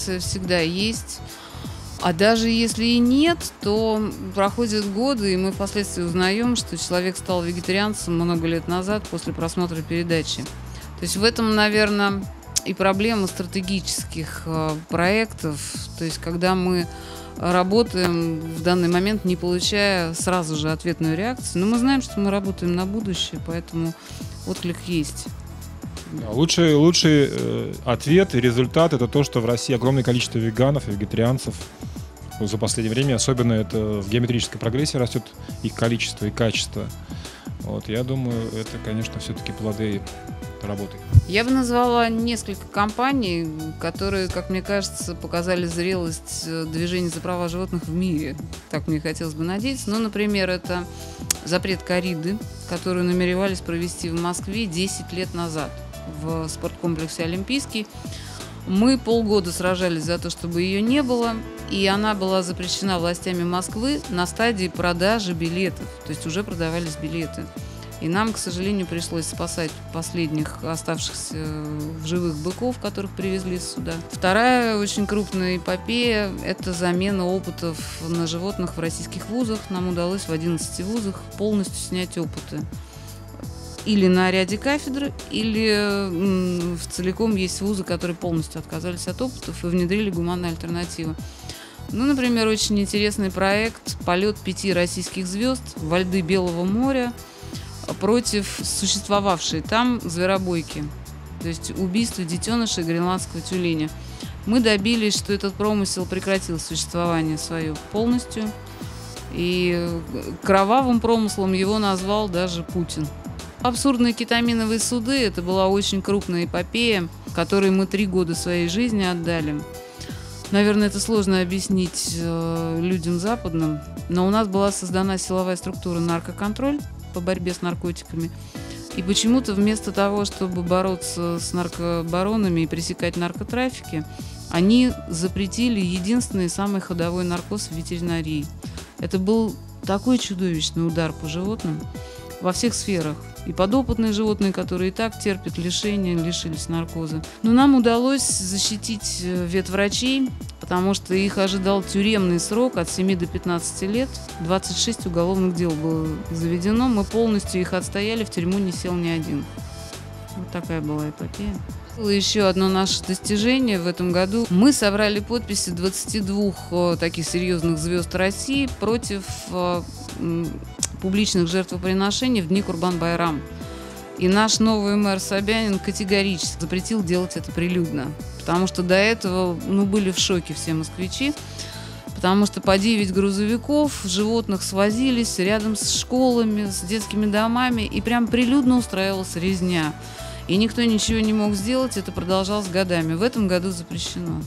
реакция всегда есть. А даже если и нет, то проходят годы, и мы впоследствии узнаем, что человек стал вегетарианцем много лет назад после просмотра передачи. То есть в этом, наверное, и проблема стратегических э, проектов. То есть когда мы работаем в данный момент, не получая сразу же ответную реакцию. Но мы знаем, что мы работаем на будущее, поэтому отклик есть. Лучший, лучший э, ответ и результат это то, что в России огромное количество веганов и вегетарианцев. За последнее время особенно это в геометрической прогрессии растет их количество и качество. Вот, я думаю, это, конечно, все-таки плоды работы. Я бы назвала несколько компаний, которые, как мне кажется, показали зрелость э, движения за права животных в мире. Так мне хотелось бы надеяться. Ну, например, это запрет кориды, которую намеревались провести в Москве 10 лет назад в спорткомплексе «Олимпийский». Мы полгода сражались за то, чтобы ее не было, и она была запрещена властями Москвы на стадии продажи билетов, то есть уже продавались билеты. И нам, к сожалению, пришлось спасать последних оставшихся в живых быков, которых привезли сюда. Вторая очень крупная эпопея – это замена опытов на животных в российских вузах. Нам удалось в 11 вузах полностью снять опыты или на ряде кафедр, или в целиком есть вузы, которые полностью отказались от опытов и внедрили гуманные альтернативы. Ну, например, очень интересный проект «Полет пяти российских звезд во льды Белого моря» против существовавшей там зверобойки, то есть убийства детенышей гренландского тюленя. Мы добились, что этот промысел прекратил существование свое полностью, и кровавым промыслом его назвал даже Путин. Абсурдные кетаминовые суды – это была очень крупная эпопея, которой мы три года своей жизни отдали. Наверное, это сложно объяснить э, людям западным, но у нас была создана силовая структура наркоконтроль по борьбе с наркотиками. И почему-то вместо того, чтобы бороться с наркобаронами и пресекать наркотрафики, они запретили единственный самый ходовой наркоз в ветеринарии. Это был такой чудовищный удар по животным во всех сферах. И подопытные животные, которые и так терпят лишения, лишились наркоза. Но нам удалось защитить э, ветврачей, потому что их ожидал тюремный срок от 7 до 15 лет. 26 уголовных дел было заведено. Мы полностью их отстояли, в тюрьму не сел ни один. Вот такая была эпопея. Было еще одно наше достижение в этом году. Мы собрали подписи 22 э, таких серьезных звезд России против э, публичных жертвоприношений в дни Курбан-Байрам. И наш новый мэр Собянин категорически запретил делать это прилюдно. Потому что до этого ну, были в шоке все москвичи. Потому что по 9 грузовиков животных свозились рядом с школами, с детскими домами. И прям прилюдно устраивалась резня. И никто ничего не мог сделать, это продолжалось годами. В этом году запрещено.